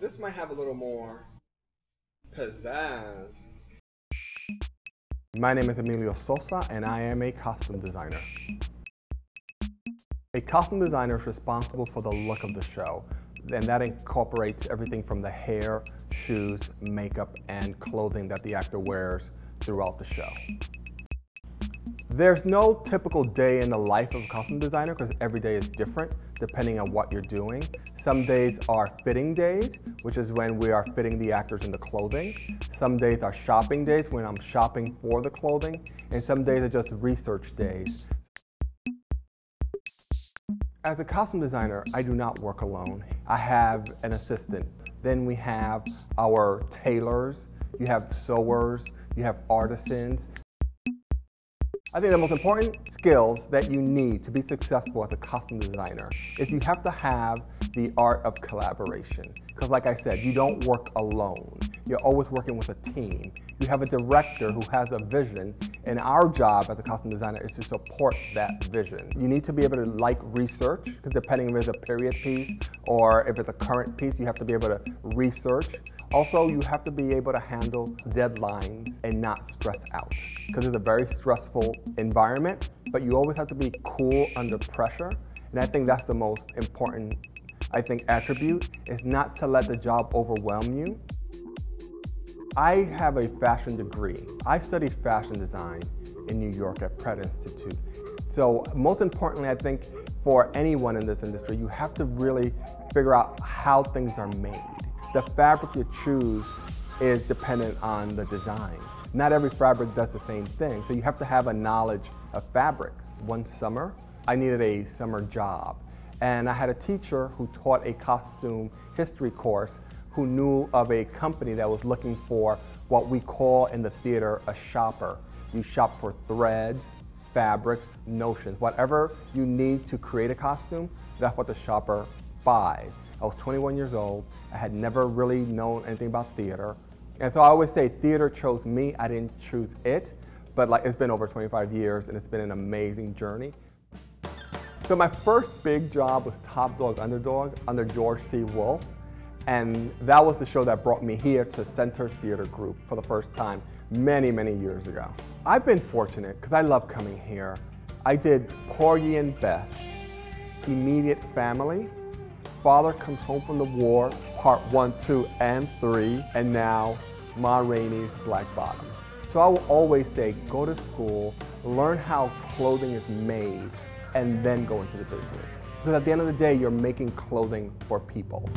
this might have a little more pizzazz. My name is Emilio Sosa and I am a costume designer. A costume designer is responsible for the look of the show and that incorporates everything from the hair, shoes, makeup, and clothing that the actor wears throughout the show. There's no typical day in the life of a costume designer because every day is different depending on what you're doing. Some days are fitting days, which is when we are fitting the actors in the clothing. Some days are shopping days when I'm shopping for the clothing. And some days are just research days. As a costume designer, I do not work alone. I have an assistant. Then we have our tailors, you have sewers, you have artisans, I think the most important skills that you need to be successful as a costume designer is you have to have the art of collaboration. Because like I said, you don't work alone. You're always working with a team. You have a director who has a vision, and our job as a costume designer is to support that vision. You need to be able to like research, because depending if it's a period piece or if it's a current piece, you have to be able to research. Also, you have to be able to handle deadlines and not stress out, because it's a very stressful environment, but you always have to be cool under pressure. And I think that's the most important, I think, attribute, is not to let the job overwhelm you, I have a fashion degree. I studied fashion design in New York at Pratt Institute. So most importantly, I think for anyone in this industry, you have to really figure out how things are made. The fabric you choose is dependent on the design. Not every fabric does the same thing, so you have to have a knowledge of fabrics. One summer, I needed a summer job, and I had a teacher who taught a costume history course who knew of a company that was looking for what we call in the theater a shopper. You shop for threads, fabrics, notions, whatever you need to create a costume, that's what the shopper buys. I was 21 years old. I had never really known anything about theater. And so I always say theater chose me, I didn't choose it. But like it's been over 25 years and it's been an amazing journey. So my first big job was Top Dog Underdog under George C. Wolfe. And that was the show that brought me here to Center Theatre Group for the first time many, many years ago. I've been fortunate because I love coming here. I did Porgy and Bess, Immediate Family, Father Comes Home from the War, Part 1, 2, and 3, and now Ma Rainey's Black Bottom. So I will always say, go to school, learn how clothing is made, and then go into the business. Because at the end of the day, you're making clothing for people.